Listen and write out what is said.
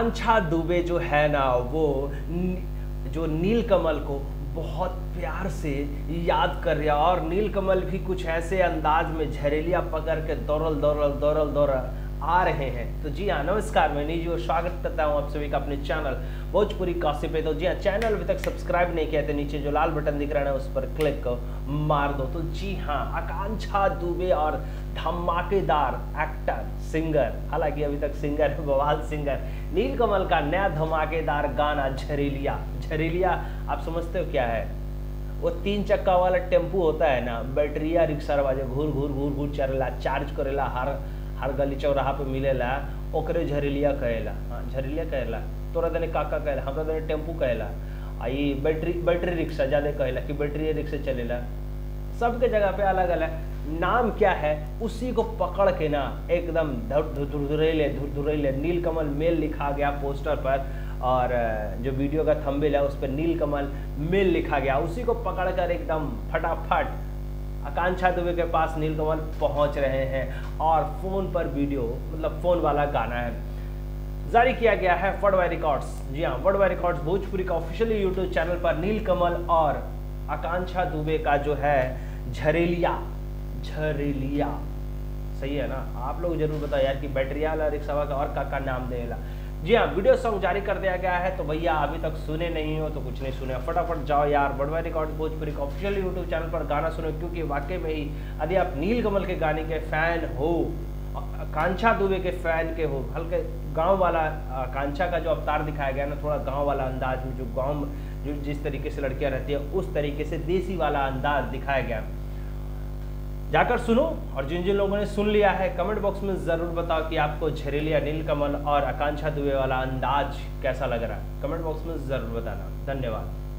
आकांक्षा दुबे जो है ना, वो जो नीलकमल को बहुत प्यार से याद कर रहा और नीलकमल भी कुछ ऐसे अंदाज में झरेलिया पकड़ के दौड़ल दौड़ल दौड़ल दौड़ल आ रहे हैं। तो जी हाँ नमस्कार, मैं निजी और स्वागत करता हूँ आप सभी का अपने चैनल भोजपुरी काशी पे। तो जी हाँ चैनल अभी तक सब्सक्राइब नहीं किया तो नीचे जो लाल बटन दिख रहा है उस पर क्लिक मार दो। तो जी हाँ आकांक्षा दुबे और धमाकेदार एक्टर, सिंगर, हालाँकि अभी तक सिंगर है, बवाल सिंगर, नीलकमल का नया धमाकेदार गाना, झरेलिया। झरेलिया, आप समझते हो क्या है? वो तीन चक्का वाला टेंपू होता है ना, बैटरिया, रिक्शा वाले घूर घूर घूर घूर चलेला चार्ज करेला, हर हर गली चौराहा पे मिलेला, ओकरे झरेलिया कहेला। हाँ झरेलिया कहेला, तोरा दने काका कहेला, हमरा दने टेंपू कहेला। आ ई बैटरी बैटरी रिक्शा ज़्यादा कहेला कि बैटरी रिक्शा चलेला। सबके जगह पे अलग अलग। नाम क्या है, उसी को पकड़ के ना एकदम धुरधुरैले धुरधुरैले नीलकमल मेल लिखा गया पोस्टर पर, और जो वीडियो का थंबनेल है उस पर नीलकमल मेल लिखा गया। उसी को पकड़ कर एकदम फटाफट आकांक्षा दुबे के पास नीलकमल पहुँच रहे हैं और फ़ोन पर वीडियो मतलब फ़ोन वाला गाना है। जारी किया गया है वर्ल्ड रिकॉर्ड्स जी हाँ वर्ल्ड रिकॉर्ड्स भोजपुरी का ऑफिशियली यूट्यूब चैनल पर नीलकमल और आकांक्षा दुबे का जो है झरेलिया झरेलिया। सही है ना? आप लोग ज़रूर बताओ यार कि बैटरिया वाला रिक्शा का और का का नाम देला जी हाँ वीडियो सॉन्ग जारी कर दिया गया है तो भैया अभी तक सुने नहीं हो तो कुछ नहीं सुने। फटाफट जाओ यार बड़वा रिकॉर्ड भोजपुरी का ऑफिशियल यूट्यूब चैनल पर गाना सुनो, क्योंकि वाकई में ही यदि आप नील कमल के गाने के फ़ैन हो कांछा दुबे के फ़ैन के हो, हल्के गाँव वाला कांछा का जो अवतार दिखाया गया ना, थोड़ा गाँव वाला अंदाज में जो गाँव, जो जिस तरीके से लड़कियाँ रहती है, उस तरीके से देसी वाला अंदाज दिखाया गया। जाकर सुनो और जिन जिन लोगों ने सुन लिया है, कमेंट बॉक्स में ज़रूर बताओ कि आपको झरेलिया नीलकमल और आकांक्षा दुबे वाला अंदाज कैसा लग रहा है। कमेंट बॉक्स में ज़रूर बताना। धन्यवाद।